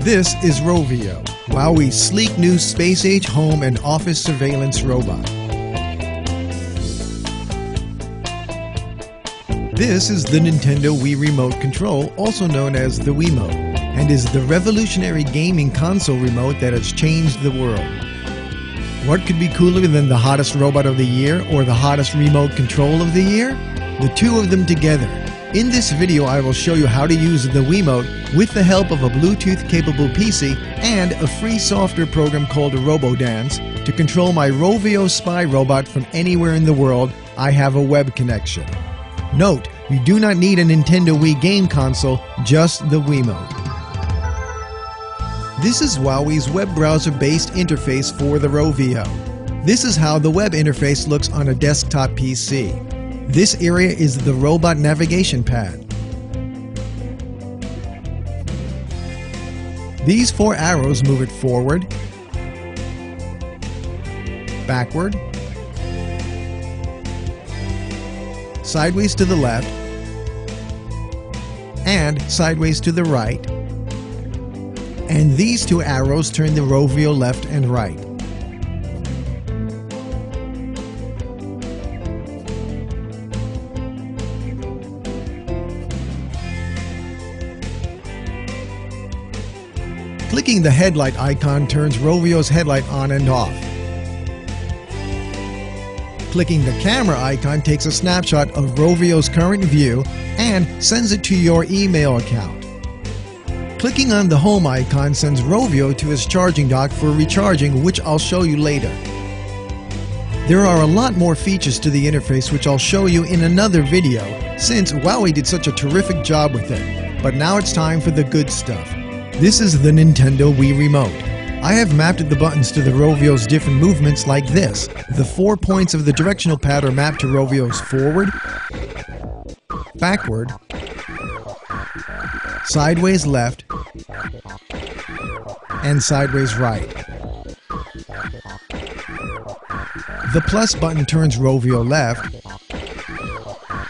This is Rovio, WowWee's sleek new space-age home and office surveillance robot. This is the Nintendo Wii Remote Control, also known as the Wiimote, and is the revolutionary gaming console remote that has changed the world. What could be cooler than the hottest robot of the year or the hottest remote control of the year? The two of them together. In this video I will show you how to use the Wiimote with the help of a Bluetooth capable PC and a free software program called RoboDance to control my Rovio spy robot from anywhere in the world I have a web connection. Note, you do not need a Nintendo Wii game console, just the Wiimote. This is WowWee's web browser-based interface for the Rovio. This is how the web interface looks on a desktop PC. This area is the robot navigation pad. These four arrows move it forward, backward, sideways to the left, and sideways to the right. And these two arrows turn the Rovio left and right. Clicking the headlight icon turns Rovio's headlight on and off. Clicking the camera icon takes a snapshot of Rovio's current view and sends it to your email account. Clicking on the home icon sends Rovio to his charging dock for recharging, which I'll show you later. There are a lot more features to the interface which I'll show you in another video, since WowWee did such a terrific job with it. But now it's time for the good stuff. This is the Nintendo Wii Remote. I have mapped the buttons to the Rovio's different movements like this. The four points of the directional pad are mapped to Rovio's forward, backward, sideways left, and sideways right. The plus button turns Rovio left,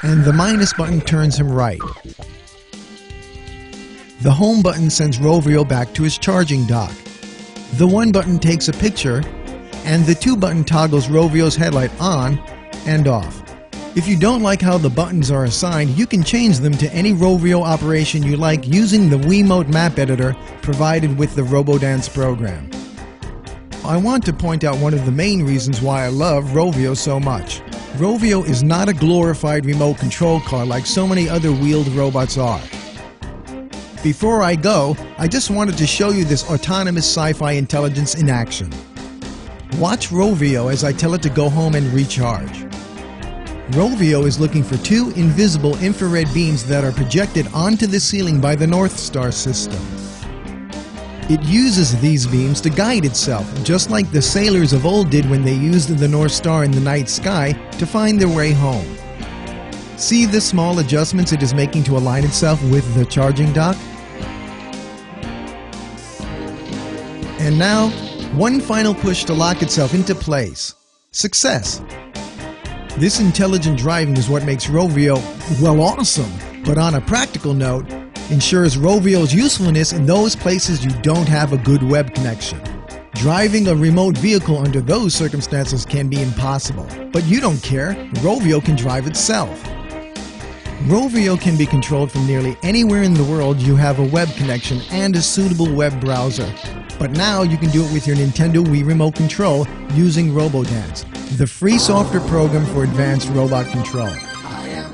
and the minus button turns him right. The home button sends Rovio back to his charging dock. The one button takes a picture, and the two button toggles Rovio's headlight on and off. If you don't like how the buttons are assigned, you can change them to any Rovio operation you like using the Wiimote map editor provided with the RoboDance program. I want to point out one of the main reasons why I love Rovio so much. Rovio is not a glorified remote control car like so many other wheeled robots are. Before I go, I just wanted to show you this autonomous sci-fi intelligence in action. Watch Rovio as I tell it to go home and recharge. Rovio is looking for two invisible infrared beams that are projected onto the ceiling by the North Star system. It uses these beams to guide itself, just like the sailors of old did when they used the North Star in the night sky to find their way home. See the small adjustments it is making to align itself with the charging dock? And now, one final push to lock itself into place. Success! This intelligent driving is what makes Rovio, well, awesome, but on a practical note, ensures Rovio's usefulness in those places you don't have a good web connection. Driving a remote vehicle under those circumstances can be impossible, but you don't care, Rovio can drive itself. Rovio can be controlled from nearly anywhere in the world you have a web connection and a suitable web browser. But now you can do it with your Nintendo Wii Remote Control using RoboDance, the free software program for advanced robot control.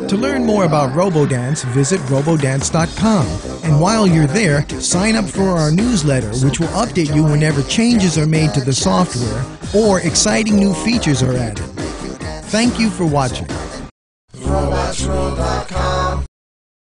To learn more about RoboDance, visit robodance.com. And while you're there, sign up for our newsletter, which will update you whenever changes are made to the software or exciting new features are added. Thank you for watching. Supernatural.com.